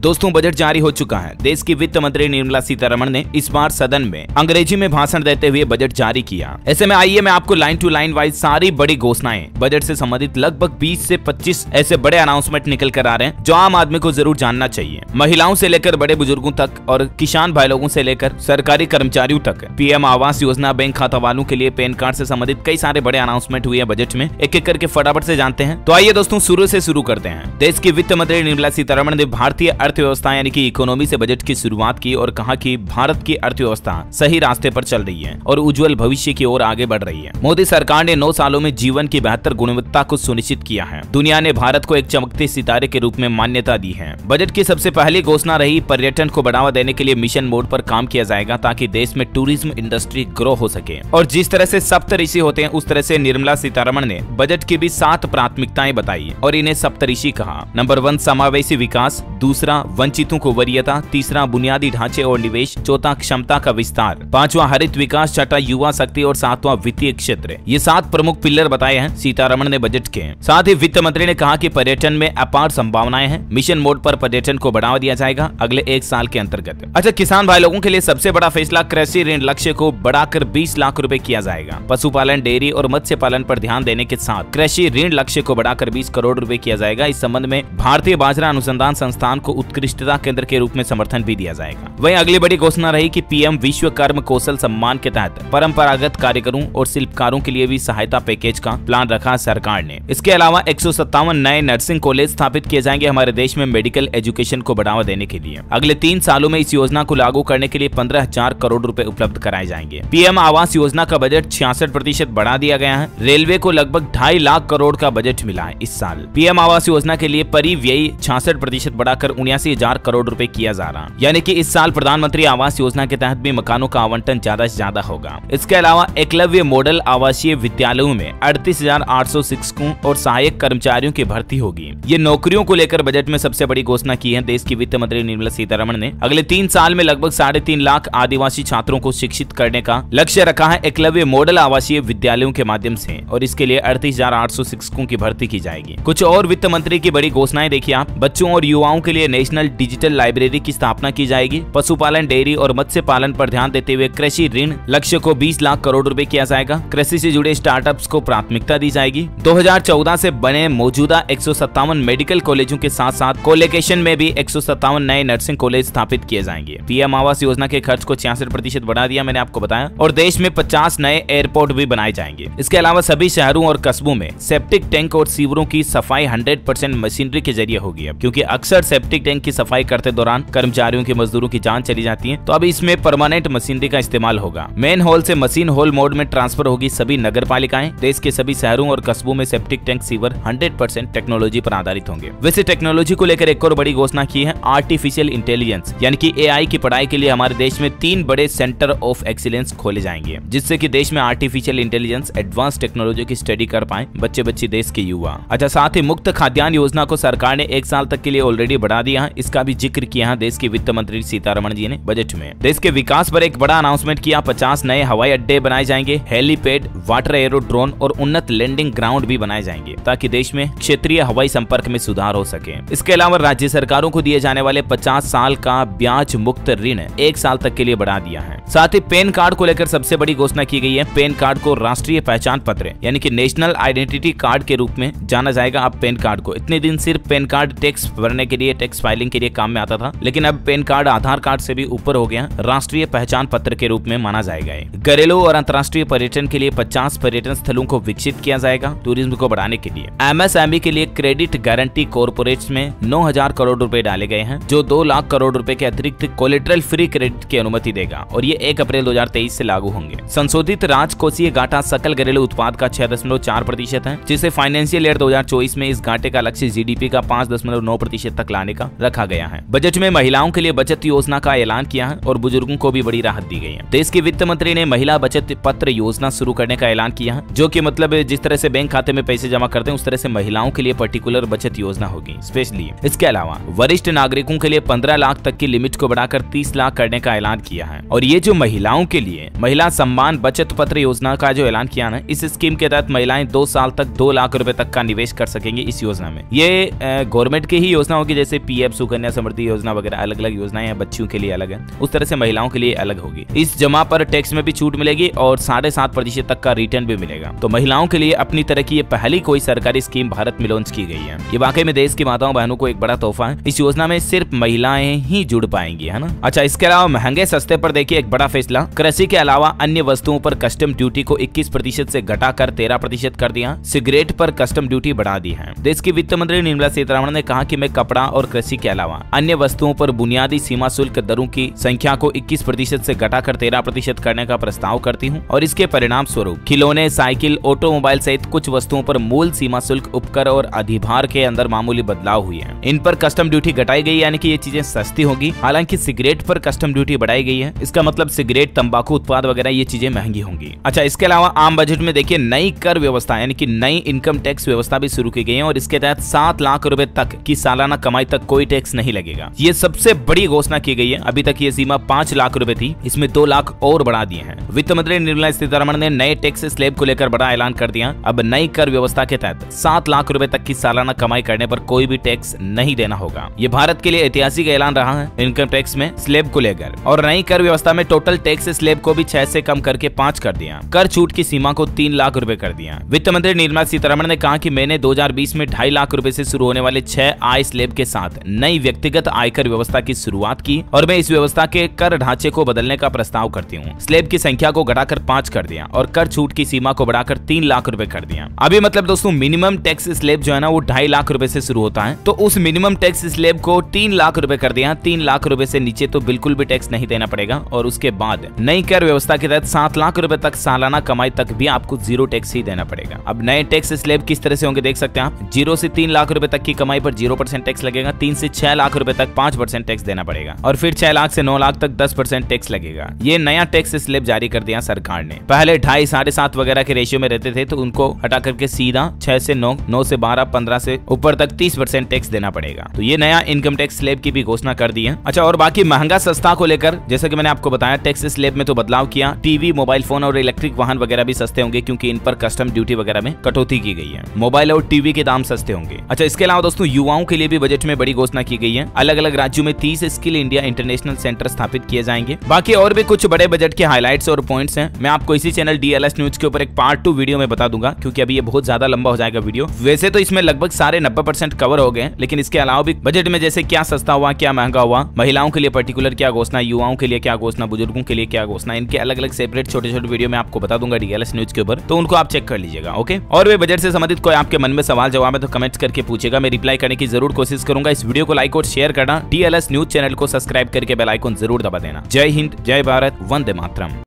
दोस्तों, बजट जारी हो चुका है। देश की वित्त मंत्री निर्मला सीतारमण ने इस बार सदन में अंग्रेज़ी में भाषण देते हुए बजट जारी किया। ऐसे में आइए मैं आपको लाइन टू लाइन वाइज सारी बड़ी घोषणाएँ। बजट से संबंधित लगभग 20 से 25 ऐसे बड़े अनाउंसमेंट निकल कर आ रहे हैं, जो आम आदमी को ज़रूर जानना चाहिए। महिलाओं से लेकर बड़े बुज़ुर्गों तक और किसान भाई लोगों से लेकर सरकारी कर्मचारियों तक पीएम आवास योजना, बैंक खाता वालों के लिए पैन कार्ड से संबंधित कई सारे बड़े अनाउंसमेंट हुए हैं बजट में। एक एक करके फटाफट से जानते हैं। तो आइए दोस्तों, शुरू से शुरू करते हैं। देश की वित्त मंत्री निर्मला सीतारमण ने भारतीय अर्थव्यवस्था यानी कि इकोनॉमी से बजट की शुरुआत की और कहा कि भारत की अर्थव्यवस्था सही रास्ते पर चल रही है और उज्जवल भविष्य की ओर आगे बढ़ रही है। मोदी सरकार ने नौ सालों में जीवन की बेहतर गुणवत्ता को सुनिश्चित किया है। दुनिया ने भारत को एक चमकते सितारे के रूप में मान्यता दी है। बजट की सबसे पहली घोषणा रही पर्यटन को बढ़ावा देने के लिए मिशन मोड पर काम किया जाएगा ताकि देश में टूरिज़्म इंडस्ट्री ग्रो हो सके। और जिस तरह से सप्तऋषि होते हैं, उस तरह से निर्मला सीतारमण ने बजट की भी सात प्राथमिकताएँ बताई और इन्हें सप्तऋषि कहा। नंबर वन, समावेशी विकास। दूसरा वंचितों को वरीयता, तीसरा बुनियादी ढांचे और निवेश, चौथा क्षमता का विस्तार, पांचवा हरित विकास, छठा युवा शक्ति और सातवां वित्तीय क्षेत्र। ये सात प्रमुख पिलर बताए हैं, सीतारमण ने बजट के। साथ ही वित्त मंत्री ने कहा की पर्यटन में अपार संभावनाएँ हैं, मिशन मोड आरोप पर्यटन को बढ़ावा दिया जाएगा अगले एक साल के अंतर्गत। अच्छा किसान भाई लोगों के लिए सबसे बड़ा फैसला कृषि ऋण लक्ष्य को बढ़ाकर 20 लाख रूपए किया जाएगा। पशुपालन, डेयरी और मत्स्य पालन आरोप ध्यान देने के साथ कृषि ऋण लक्ष्य को बढ़ाकर 20 करोड़ रूपए किया जाएगा। इस संबंध में भारतीय बाजरा अनुसंधान संस्थान को उत्कृष्टता केंद्र के रूप में समर्थन भी दिया जाएगा। वहीं अगली बड़ी घोषणा रही कि पीएम विश्व कर्म कौशल सम्मान के तहत परंपरागत कारीगरों और शिल्पकारों के लिए भी सहायता पैकेज का प्लान रखा सरकार ने। इसके अलावा एक सौ सत्तावन नए नर्सिंग कॉलेज स्थापित किए जाएँगे हमारे देश में मेडिकल एजुकेशन को बढ़ावा देने के लिए। अगले तीन सालों में इस योजना को लागू करने के लिए पंद्रह हज़ार करोड़ रूपए उपलब्ध कराए जाएँगे। पीएम आवास योजना का बजट छियासठ प्रतिशत बढ़ा दिया गया है। रेलवे को लगभग ढाई लाख करोड़ का बजट मिला है इस साल। पीएम आवास योजना के लिए परिव्ययी छियासठ प्रतिशत बढ़ाकर उन्यासी हज़ार करोड़ रूपए किया जा रहा। यानी कि इस साल प्रधानमंत्री आवास योजना के तहत भी मकानों का आवंटन ज़्यादा से ज़्यादा होगा। इसके अलावा एकलव्य मॉडल आवासीय विद्यालयों में अड़तीस हज़ार आठ सौ शिक्षकों और सहायक कर्मचारियों की भर्ती होगी। ये नौकरियों को लेकर बजट में सबसे बड़ी घोषणा की है देश की वित्त मंत्री निर्मला सीतारमण ने। अगले तीन साल में लगभग साढ़े तीन लाख आदिवासी छात्रों को शिक्षित करने का लक्ष्य रखा है एकलव्य मॉडल आवासीय विद्यालयों के माध्यम से और इसके लिए अड़तीस हज़ार आठ सौ शिक्षकों की भर्ती की जाएगी। कुछ और वित्त मंत्री की बड़ी घोषणाएँ देखिए आप। बच्चों और युवाओं के लिए नेशनल डिजिटल लाइब्रेरी की स्थापना की जाएगी। पशुपालन, डेयरी और मत्स्य पालन पर ध्यान देते हुए कृषि ऋण लक्ष्य को 20 लाख करोड़ रुपए किया जाएगा। कृषि से जुड़े स्टार्टअप्स को प्राथमिकता दी जाएगी। 2014 से बने मौजूदा एक सौ सत्तावन मेडिकल कॉलेजों के साथ साथ कोलेकेशन में भी एक सौ सत्तावन नए नर्सिंग कॉलेज स्थापित किए जाएँगे। पीएम आवास योजना के खर्च को छियासठ प्रतिशत बढ़ा दिया, मैंने आपको बताया। और देश में पचास नए एयरपोर्ट भी बनाए जाएँगे। इसके अलावा सभी शहरों और कस्बों में सेप्टिक टैंक और सीवरों की सफ़ाई 100 परसेंट मशीनरी के ज़रिए होगी क्योंकि अक्सर सेप्टिक टैंक की सफ़ाई करते दौरान कर्मचारियों की मजदूरों की जान चली जाती है। तो अब इसमें परमानेंट मशीनरी का इस्तेमाल होगा। मेन होल से मशीन होल मोड में ट्रांसफ़र होगी सभी नगर पालिकाएँ देश के सभी शहरों और कस्बों में septic tank sewer hundred technology आरोप आधारित होंगे। वैसे टेक्नोलॉजी को लेकर एक और बड़ी घोषणा की है आर्टिफिशियल इंटेलिजेंस यानी कि एआई की पढ़ाई के लिए हमारे देश में तीन बड़े सेंटर ऑफ़ एक्सीलेंस खोले जाएँगे, जिससे कि देश में आर्टिफिशियल इंटेलिजेंस एडवांस टेक्नोलॉजी की स्टडी कर पाए बच्चे बच्चे देश के युवा। अच्छा साथ ही मुक्त खाद्यान्न योजना को सरकार ने एक साल तक के लिए ऑलरेडी बढ़ा दिया है। इसका भी ज़िक्र किया देश की वित्त मंत्री सीतारमण जी ने बजट में। देश के विकास पर एक बड़ा अनाउंसमेंट किया, पचास नए हवाई अड्डे बनाए जाएँगे, हेलीपैड वाटर एरोड्रोन और उन्नत लैंडिंग ग्राउंड भी बनाए जाएँगे, ताकि देश में क्षेत्रीय हवाई संपर्क में सुधार हो सके। इसके अलावा राज्य सरकारों को दिए जाने वाले पचास साल का ब्याज मुक्त ऋण एक साल तक के लिए बढ़ा दिया है। साथ ही पेन कार्ड को लेकर सबसे बड़ी घोषणा की गई है, पेन कार्ड को राष्ट्रीय पहचान पत्र, यानी कि नेशनल आइडेंटिटी कार्ड के रूप में जाना जाएगा। अब पेन कार्ड को इतने दिन सिर्फ़ पेन कार्ड टैक्स भरने के लिए टैक्स फाइलिंग के लिए काम में आता था, लेकिन अब पेन कार्ड, आधार कार्ड से भी ऊपर हो गया, राष्ट्रीय पहचान पत्र के रूप में माना जाएगा घरेलू और अंतर्राष्ट्रीय पर्यटन के लिए पचास पर्यटन स्थलों को विकसित किया जाएगा टूरिज़्म को बढ़ाने के लिए। एमएसएमई के लिए क्रेडिट गारंटी कॉर्पोरेट में नौ हज़ार करोड़ रूपए डाले गए हैं, जो दो लाख करोड़ रूपए के अतिरिक्त कोलेट्रल फ्री क्रेडिट की अनुमति देगा, और ये एक अप्रैल 2023 से लागू होंगे। संशोधित राजकोषीय घाटा सकल घरेलू उत्पाद का छह दशमलव चार प्रतिशत है, जिसे फाइनेंशियल ईयर 2024 में इस घाटे का लक्ष्य जीडीपी का पाँच दशमलव नौ प्रतिशत तक लाने का रखा गया है। बजट में महिलाओं के लिए बचत योजना का ऐलान किया है और बुज़ुर्गों को भी बड़ी राहत दी गई है। देश के वित्त मंत्री ने महिला बचत पत्र योजना शुरू करने का ऐलान किया है, जो की मतलब जिस तरह से बैंक खाते में पैसे जमा करते हैं, उस तरह से महिलाओं के लिए पर्टिकुलर बचत योजना होगी, स्पेशली। इसके अलावा, वरिष्ठ नागरिकों के लिए पंद्रह लाख तक की लिमिट को बढ़ाकर तीस लाख करने का ऐलान किया है। और ये जो महिलाओं के लिए महिला सम्मान बचत पत्र योजना का जो ऐलान किया है इस स्कीम के तहत महिलाएँ दो साल तक दो लाख रुपए तक का निवेश कर सकेंगी इस योजना में। ये गवर्नमेंट की ही योजना होगी, जैसे पी पीएफ सुकन्या समृद्धि योजना वगैरह अलग अलग योजनाएँ हैं, बच्चियों के लिए अलग है। उस तरह से महिलाओं के लिए अलग होगी। इस जमा पर टैक्स में भी छूट मिलेगी और साढ़े सात प्रतिशत तक का रिटर्न भी मिलेगा। तो महिलाओं के लिए अपनी तरह की ये पहली कोई सरकारी स्कीम भारत में लॉन्च की गई है। ये वाकई में देश की माताओं बहनों को एक बड़ा तोहफा है। इस योजना में सिर्फ़ महिलाएँ ही जुड़ पाएँगी, है ना? अच्छा इसके अलावा महँगे सस्ते पर देखिए एक बड़ा फैसला। कृषि के अलावा अन्य वस्तुओं पर कस्टम ड्यूटी को 21 प्रतिशत से घटाकर 13 प्रतिशत कर दिया। सिगरेट पर कस्टम ड्यूटी बढ़ा दी है। देश की वित्त मंत्री निर्मला सीतारमण ने कहा कि मैं कपड़ा और कृषि के अलावा अन्य वस्तुओं पर बुनियादी सीमा शुल्क दरों की संख्या को 21 प्रतिशत से घटाकर 13 प्रतिशत करने का प्रस्ताव करती हूँ, और इसके परिणाम स्वरूप खिलौने, साइकिल, ऑटोमोबाइल सहित कुछ वस्तुओं पर मूल सीमा शुल्क उपकर और अधिभार के अंदर मामूली बदलाव हुए हैं। इन पर कस्टम ड्यूटी घटाई गई, यानी कि ये चीज़ें सस्ती होगी। हालाँकि सिगरेट पर कस्टम ड्यूटी बढ़ाई गई है। इसका मतलब सिगरेट, तंबाकू, उत्पाद वगैरह, ये चीज़ें महँगी होंगी। अच्छा इसके अलावा आम बजट में देखिए, नई कर व्यवस्था, यानी कि नई इनकम टैक्स व्यवस्था भी शुरू की गई है, और इसके तहत सात लाख रूपए तक की सालाना कमाई तक कोई टैक्स नहीं लगेगा। ये सबसे बड़ी घोषणा की गई है। अभी तक ये सीमा पाँच लाख रूपए थी। इसमें दो लाख और बढ़ा दिए हैं। वित्त मंत्री निर्मला सीतारमण ने नए टैक्स स्लेब को लेकर बड़ा ऐलान कर दिया। अब नई कर व्यवस्था के तहत सात लाख रूपए तक की सालाना कमाई करने पर कोई भी टैक्स नहीं देना होगा। ये भारत के लिए ऐतिहासिक ऐलान रहा है इनकम टैक्स में स्लेब को लेकर। और नई कर व्यवस्था में टोटल टैक्स स्लेब को भी छह से कम करके पाँच कर दिया। कर छूट की सीमा को तीन लाख रूपए कर दिया। वित्त मंत्री निर्मला सीतारमण ने कहा की मैंने 2020 में ढाई लाख रूपए ऐसी शुरू होने वाले छह आय स्लेब के साथ नई व्यक्तिगत आयकर व्यवस्था की शुरुआत की और मैं इस व्यवस्था के कर ढांचे को बदलने का प्रस्ताव करती हूँ। स्लेब की संख्या को घटाकर पाँच कर दिया और कर छूट की सीमा को बढ़ाकर तीन लाख रूपए कर दिया। अभी मतलब दोस्तों मिनिमम टैक्स स्लेब जो है ना, वो ढाई लाख रूपए से शुरू होता है। तो उस मिनिमम टैक्स स्लेब को तीन लाख रूपए कर दिया। तीन लाख रुपए से नीचे तो बिल्कुल भी टैक्स नहीं देना पड़ेगा। और उसके बाद नई कर व्यवस्था के तहत सात लाख रूपए तक सालाना कमाई तक भी आपको ज़ीरो टैक्स ही देना पड़ेगा। अब नए टैक्स स्लेब किस तरह से होंगे देख सकते हैं आप। ज़ीरो से तीन लाख रुपए तक की कमाई पर ज़ीरो परसेंट टैक्स लगेगा। तीन से छह लाख रूपए तक पाँच परसेंट टैक्स देना पड़ेगा और फिर छह लाख से नौ लाख तक दस परसेंट टैक्स लगेगा। ये नया टैक्स स्लेब जारी कर दिया सरकार ने। पहले ढाई, साढ़े सात वगैरह के रेशियो में रहते थे तो उनको हटा करके सीधा छह से नौ नौ से बारह, पंद्रह से ऊपर तक तीस परसेंट टैक्स देना पड़ेगा। तो ये नया इनकम टैक्स स्लेब की भी घोषणा कर दी है। अच्छा और बाकी महँगा सस्ता को लेकर, जैसा कि मैंने आपको बताया, टैक्स स्लेब में तो बदलाव किया। टीवी, मोबाइल फ़ोन और इलेक्ट्रिक वाहन वगैरह भी सस्ते होंगे, क्योंकि इन पर कस्टम ड्यूटी वगैरह में कटौती की गई है। मोबाइल और टीवी के दाम सस्ते होंगे। अच्छा इसके अलावा दोस्तों, युवाओं के लिए भी बजट में बड़ी घोषणा की गई है। अलग अलग राज्यों में तीस स्किल इंडिया इंटरनेशनल सेंटर स्थापित किए जाएँगे। बाकी और भी कुछ बड़े बजट के हाईलाइट्स और पॉइंट्स हैं, मैं आपको इसी चैनल डीएलएस न्यूज़ के ऊपर एक पार्ट टू वीडियो में बता दूँगा, क्योंकि अभी ये बहुत ज़्यादा लंबा हो जाएगा वीडियो वैसे तो इसमें लगभग सारे नब्बे कवर हो गए लेकिन इसके अलावा भी बजट में जैसे क्या सस्ता हुआ, क्या महँगा हुआ, महिलाओं के लिए पर्टिकुलर क्या घोषणा, युवाओं के लिए क्या घोषणा, बुज़ुर्गों के लिए क्या घोषणा, इनके अलग अलग सेपरेट छोटे छोटे वीडियो में आपको बता दूँगा डीएलएस न्यूज़ के ऊपर तो उनको आप चेक कर लीजिएगा ओके और वे बजट से संबंधित कोई आपके मन में सवाल जवाब है तो कमेंट करके पूछेगा मैं रिप्लाई करने की ज़रूर कोशिश करूँगा इस वीडियो को लाइक और शेयर करना टीएलएस न्यूज़ चैनल को सब्सक्राइब करके बेलाइकोन ज़रूर दबा देना। जय हिंद, जय भारत, वंदे मातरम।